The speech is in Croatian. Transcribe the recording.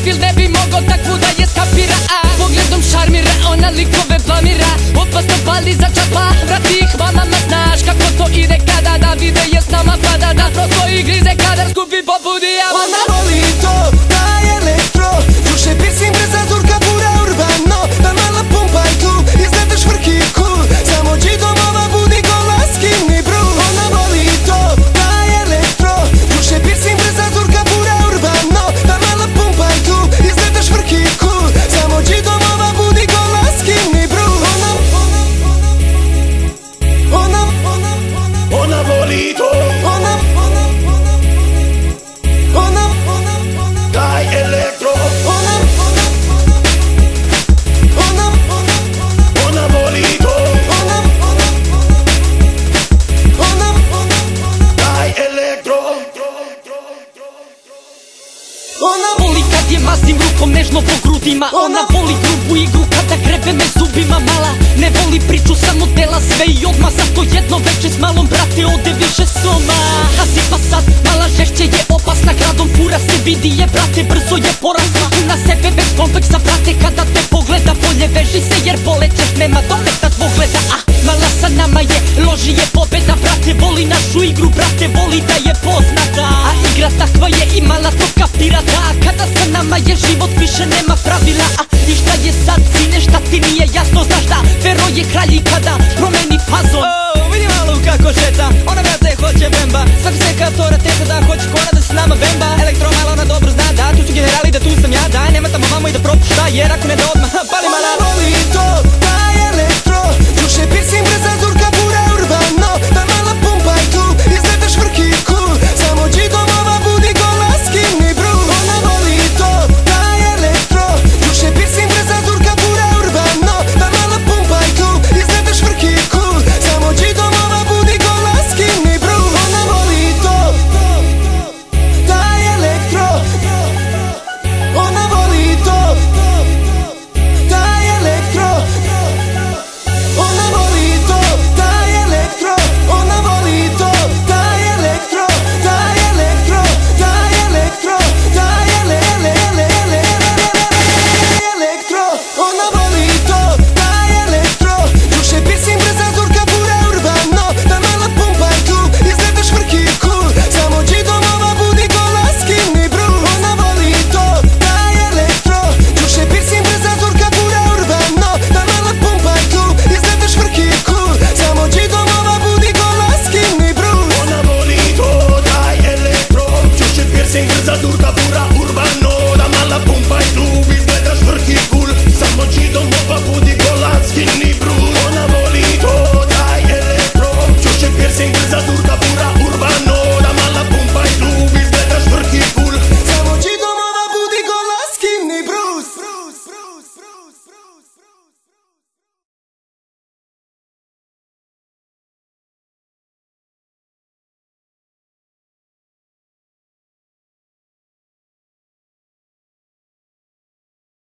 if you let ona, Voli kad je mazim rukom nežno po grudima. Ona voli grubu igru kada grebe me zubima mala. Ne voli priču samo dela sve i odmah Zato jedno veče s malom brate ode više soma. Hazi pa sad, mala žešće je opasna Gradom fura se vidi je brate brzo je porasla. Na sebe bez kompleksa brate kada te pogleda Bolje veži se jer polećeš nema dometa dvogleda. A mala sa nama je loži je Svaki se kao tora testa da hoće kona da se nama bemba Elektromala ona dobro zna da tu su generali da tu sam ja. Da nema tamo vamo i da propušta jer ako ne da odmah palima na roli